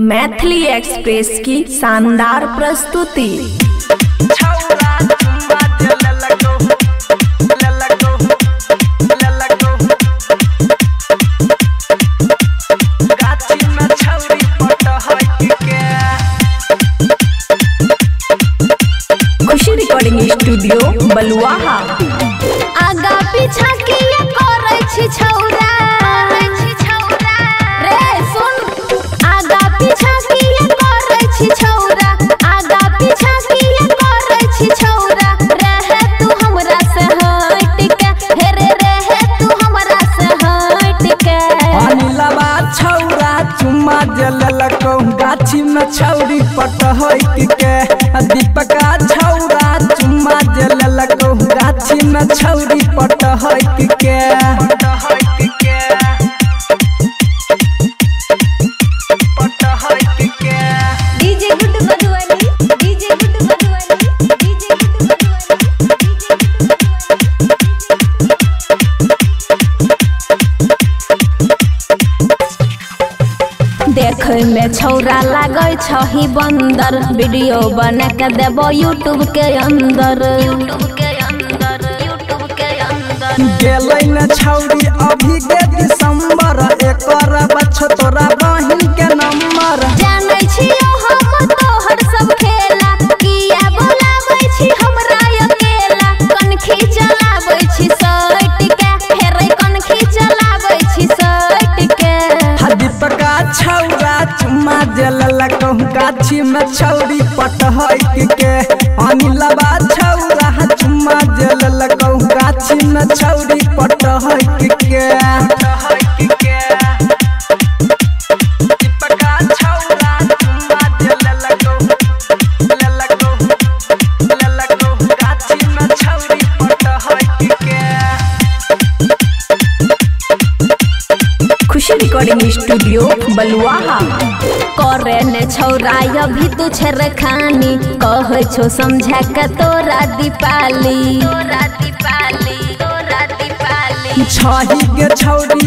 Maithili express की शानदार प्रस्तुति। छौरा चुम्मा दे ललको ललको ललको गाछी में छौरी पटहक के। खुशी रिकॉर्डिंग स्टूडियो बलुआहा। आगा पीछा चुम्मा गाछी में छौरी पटहक के। दीपका छौरा चुम्मा दे गाछी में छौरी पटहक के। डीजे गुड देखे में छौरा लागे छही बंदर वीडियो बना के देबो यूट्यूब के अंदर यूट्यूब के अंदर यूट्यूब के अंदर गेलै न छौरी चुम्मा जललक गाछी में छौरी पटहक के अनिलवा छौरा चुम्मा जललक गाछी में छौरी पटहक के दीपका छौरा चुम्मा जललक ललक ललक गाछी में छौरी पटहक के खुशी रिकॉर्डिंग स्टूडियो बलुआहा। करे ने छौरा अभी तू छर खानी कह छो समझा के तोरा दीपाली। तोरा दीपाली तोरा दीपाली। छही के छौरी